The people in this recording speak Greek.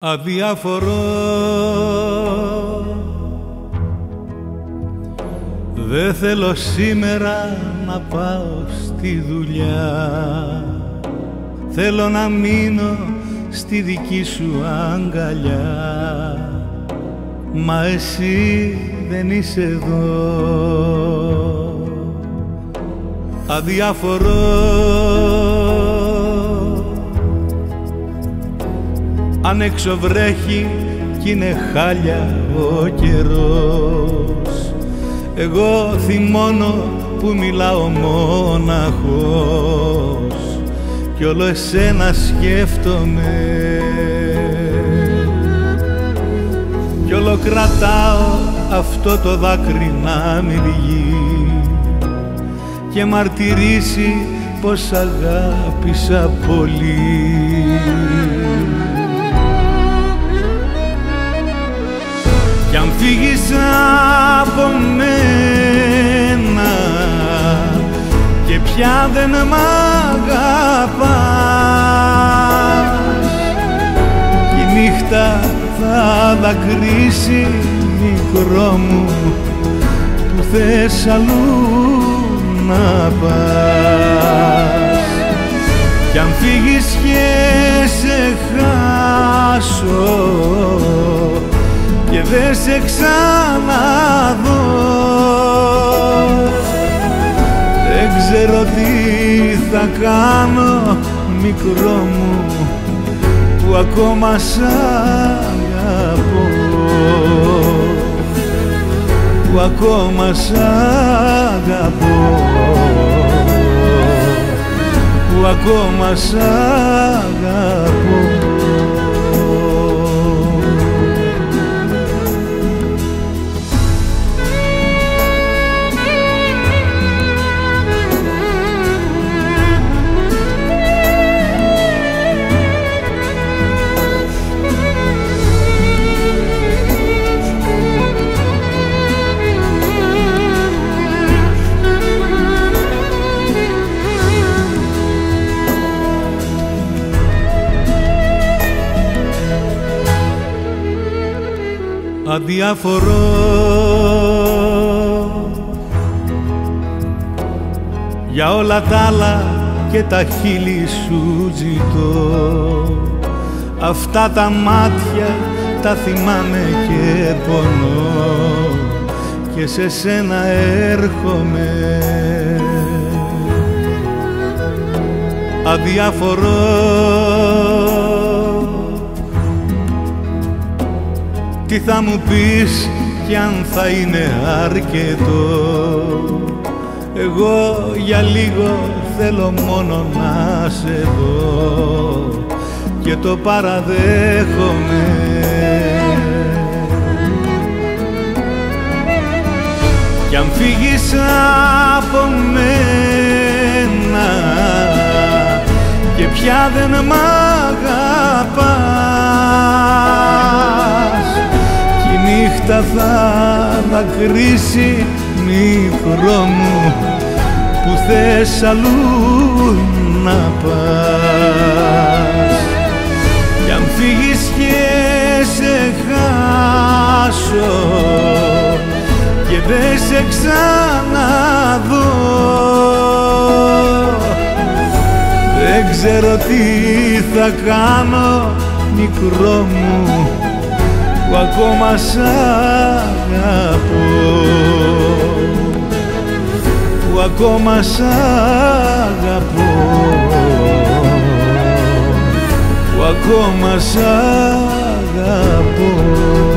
αδιάφορο. Δεν θέλω σήμερα να πάω στη δουλειά. Θέλω να μείνω στη δική σου αγκαλιά. Μα εσύ δεν είσαι εδώ. Αδιάφορο αν έξω βρέχει κι είναι χάλια ο καιρός. Εγώ θυμώνω που μιλάω μόναχος κι όλο εσένα σκέφτομαι. Κι όλο κρατάω αυτό το δάκρυ να μην βγει και μαρτυρήσει πως αγάπησα πολύ πια δεν μ' αγαπάς. Η νύχτα θα δακρύσει μικρό μου που θες αλλού να πας. Κι αν φύγεις και σε χάσω και δε σε ξαναδώ κάνω μικρό μου που ακόμα σ' αγαπώ. Που ακόμα σ' αγαπώ. Που ακόμα σ' αγαπώ αδιάφορο για όλα τα άλλα και τα χείλη σου ζητώ. Αυτά τα μάτια τα θυμάμαι και πονώ. Και σε σένα έρχομαι. Αδιάφορο Τι θα μου πεις κι αν θα είναι αρκετό. Εγώ για λίγο θέλω μόνο να σε δω και το παραδέχομαι. Κι αν φύγεις από μένα και πια δεν μ' αγαπάς νύχτα θα δακρύσει μικρό μου που θες αλλού να πας. Κι αν φύγεις και σε χάσω και δεν σε ξαναδώ δεν ξέρω τι θα κάνω μικρό μου που ακόμα σ' αγαπώ. Που ακόμα σ' αγαπώ. Που ακόμα σ' αγαπώ